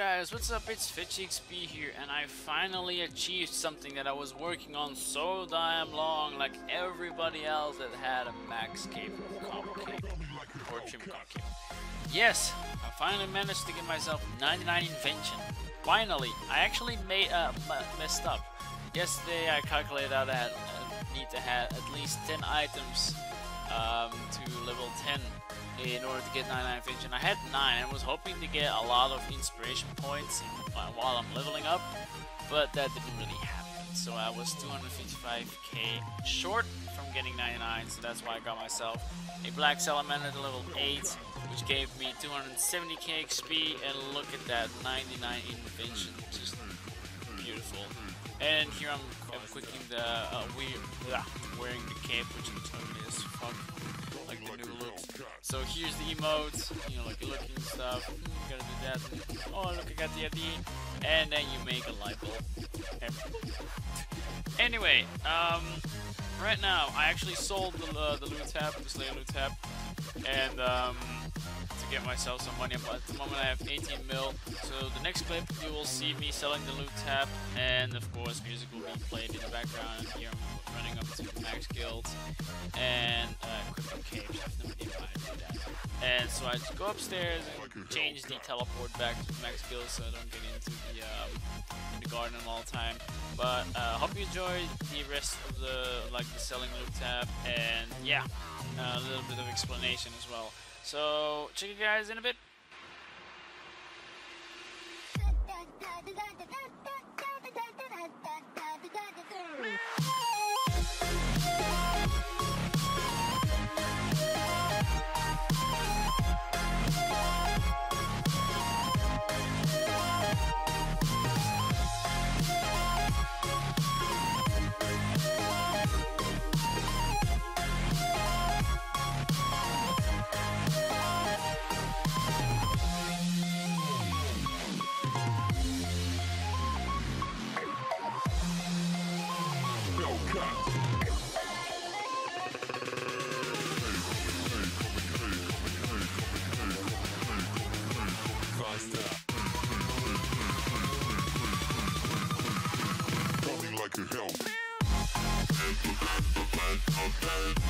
guys, what's up? It's FitchXP here and I finally achieved something that I was working on so damn long like everybody else that had a max cape comp cape or trim comp cape. Yes, I finally managed to get myself 99 invention. Finally, I actually made uh, messed up. Yesterday I calculated out that I need to have at least 10 items um, to level 10 in order to get 99 vision. I had 9 and was hoping to get a lot of inspiration points uh, while I'm leveling up, but that didn't really happen. So I was 255k short from getting 99, so that's why I got myself a Black Salamander to level 8, which gave me 270k XP, and look at that, 99 invention, just. And here I'm, I'm quicking the, uh, wearing the cape, which totally is fuck, like the new look. So here's the emotes, you know, like looking stuff. You gotta do that. Oh, look, I got the ID. And then you make a light bulb. anyway, um, right now, I actually sold the, uh, the loot tab, the Slayer loot tab. And, um, get myself some money, but at the moment I have 18 mil. So the next clip, you will see me selling the loot tab. And, of course, music will be played in the background. Here I'm running up to max guilds. And, uh, equipment capes. I've no idea why I do that. And so I just go upstairs and change the teleport back to max guild so I don't get into the um, in the garden all the time. But uh, hope you enjoyed the rest of the like the selling loot tab and yeah, uh, a little bit of explanation as well. So check you guys in a bit.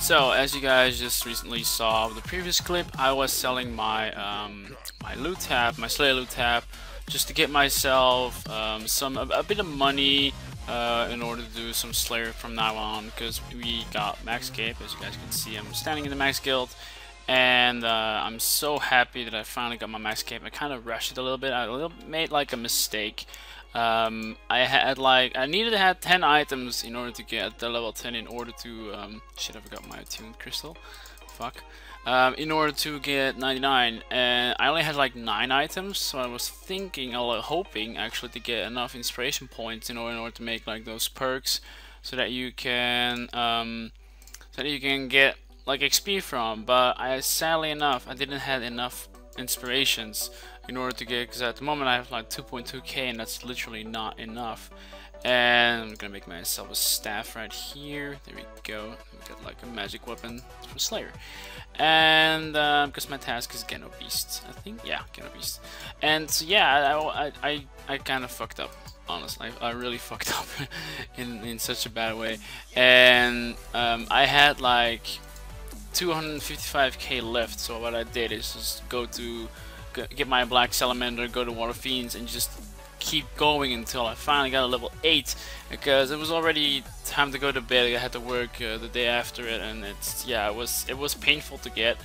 So, as you guys just recently saw the previous clip, I was selling my um, my loot tab, my Slayer loot tab, just to get myself um, some a, a, bit of money uh, in order to do some Slayer from now on, because we got max cape. As you guys can see, I'm standing in the max guild, and uh, I'm so happy that I finally got my max cape. I kind of rushed it a little bit. I made like a mistake. Um, I had like I needed to have 10 items in order to get the level 10 in order to um, shit I forgot my attuned crystal. Fuck. Um, in order to get 99 and I only had like 9 items so I was thinking or hoping actually to get enough inspiration points in order, in order to make like those perks so that you can um, so that you can get like XP from but I sadly enough I didn't have enough inspirations in order to get because at the moment I have like 2.2k and that's literally not enough. And I'm gonna make myself a staff right here. There we go. Got like a magic weapon for Slayer. And because um, my task is Geno Beast I think? Yeah Geno Beast. And so yeah I, I, I kind of fucked up honestly. I really fucked up in, in such a bad way. And um, I had like 255k left so what I did is just go to get my Black Salamander, go to Water Fiends, and just keep going until I finally got a level 8 because it was already time to go to bed. I had to work uh, the day after it and it's yeah it was it was painful to get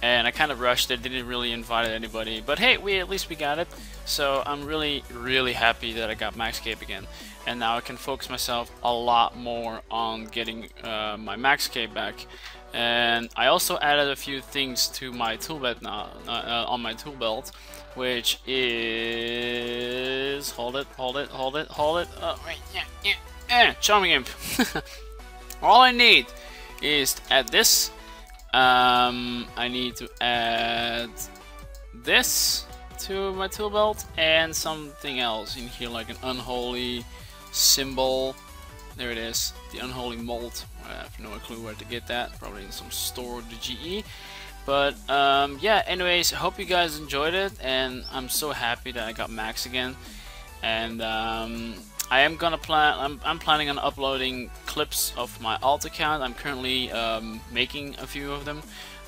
and I kind of rushed it didn't really invite anybody. But hey we at least we got it. So I'm really really happy that I got max cape again and now I can focus myself a lot more on getting uh, my max cape back and I also added a few things to my tool belt now uh, uh, on my tool belt which is hold it hold it hold it hold it oh, right, yeah, yeah. Eh, Charming Imp. All I need is to add this. Um, I need to add this to my tool belt and something else in here like an unholy symbol. There it is, the unholy mold. I have no clue where to get that, probably in some store the GE. But um, yeah, anyways, hope you guys enjoyed it and I'm so happy that I got Max again. And um, I am gonna plan. I'm, I'm, planning on uploading clips of my alt account. I'm currently um, making a few of them.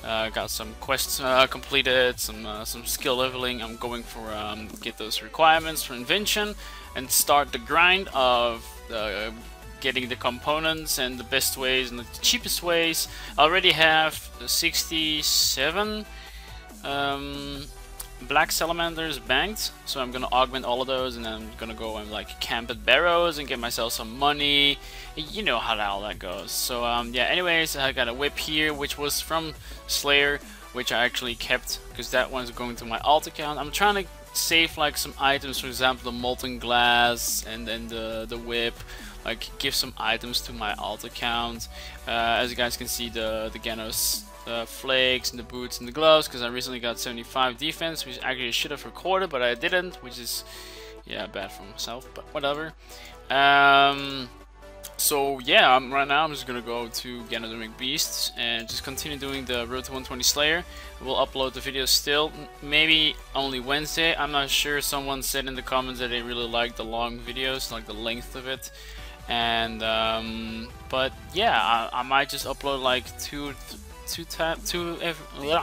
Uh, got some quests uh, completed, some uh, some skill leveling. I'm going for um, get those requirements for invention and start the grind of uh, getting the components and the best ways and the cheapest ways. I already have 67. Um, black salamanders banked, so I'm gonna augment all of those, and I'm gonna go and like camp at barrows and get myself some money. You know how that, all that goes. So um, yeah. Anyways, I got a whip here, which was from Slayer, which I actually kept because that one's going to my alt account. I'm trying to save like some items, for example, the molten glass and then the the whip. Like give some items to my alt account. Uh, as you guys can see, the the Genos the flakes and the boots and the gloves because I recently got 75 defense which actually should have recorded but I didn't which is yeah bad for myself but whatever. Um, so yeah I'm, right now I'm just gonna go to Ganodermic Beasts and just continue doing the Road to 120 Slayer. We'll upload the video still maybe only Wednesday. I'm not sure. Someone said in the comments that they really like the long videos like the length of it and um, but yeah I, I might just upload like two two times, two every,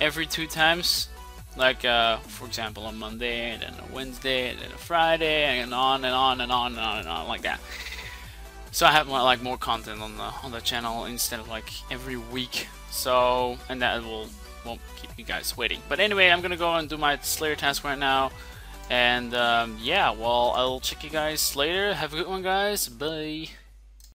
every two times. Like, uh, for example, on Monday, and then a Wednesday, and then a Friday, and on and on and on and on and on like that. So I have more, like more content on the on the channel instead of like every week. So and that will won't keep you guys waiting. But anyway, I'm gonna go and do my Slayer task right now. And um, yeah, well, I'll check you guys later. Have a good one, guys. Bye.